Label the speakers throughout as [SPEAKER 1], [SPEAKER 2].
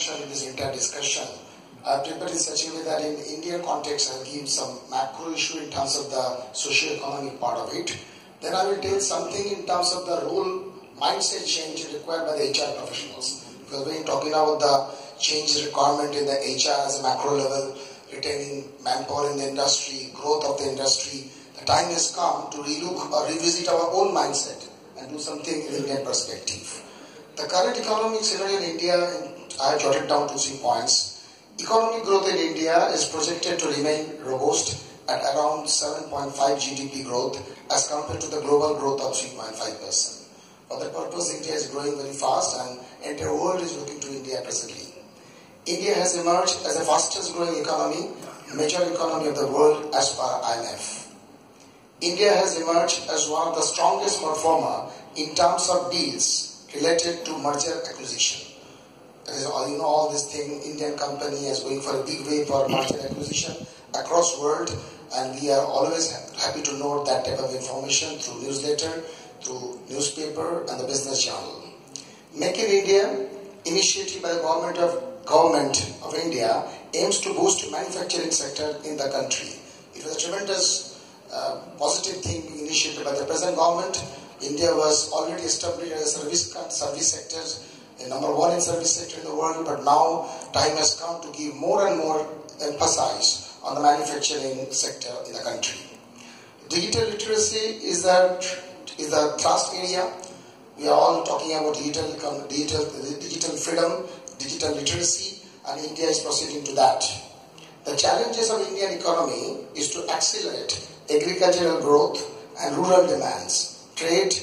[SPEAKER 1] introduction to this entire discussion, I prepared in such a way that in Indian context I'll give some macro issue in terms of the socio-economic part of it. Then I will tell something in terms of the role mindset change required by the HR professionals. Because when talking about the change requirement in the HR as a macro level, retaining manpower in the industry, growth of the industry, the time has come to relook or revisit our own mindset and do something in Indian perspective. The current economic scenario in India, I have jotted down two three points. Economic growth in India is projected to remain robust at around 7.5 GDP growth as compared to the global growth of 3.5%. For that purpose, India is growing very fast and entire world is looking to India presently. India has emerged as the fastest growing economy, major economy of the world as per IMF. India has emerged as one of the strongest performer in terms of deals related to merger acquisition. Is, you know, all this thing, Indian company is going for a big wave for merger acquisition across world, and we are always happy to note that type of information through newsletter, through newspaper, and the business journal. Make in India initiative by the government of government of India aims to boost manufacturing sector in the country. It was a tremendous uh, positive thing initiated by the present government. India was already established as a service, service sector, number one in service sector in the world, but now time has come to give more and more emphasis on the manufacturing sector in the country. Digital literacy is the, is the thrust area. We are all talking about digital, digital, digital freedom, digital literacy, and India is proceeding to that. The challenges of Indian economy is to accelerate agricultural growth and rural demands, trade,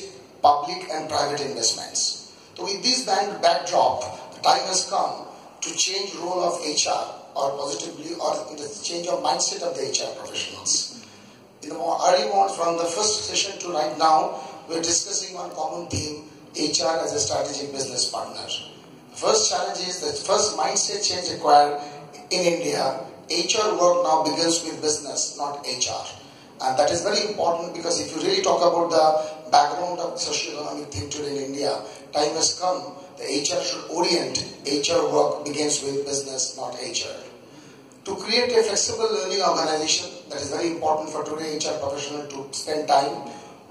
[SPEAKER 1] public and private investments. So with this bank backdrop, the time has come to change role of HR or positively or in the change of mindset of the HR professionals. In the more early on from the first session to right now, we're discussing one common theme, HR as a strategic business partner. First challenge is the first mindset change required in India. HR work now begins with business, not HR. And that is very important because if you really talk about the background of socio-economic today in India, time has come. The HR should orient. HR work begins with business, not HR. To create a flexible learning organization, that is very important for today HR professional to spend time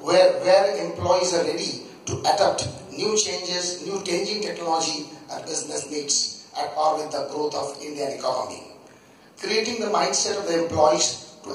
[SPEAKER 1] where, where employees are ready to adapt new changes, new changing technology and business needs at par with the growth of Indian economy. Creating the mindset of the employees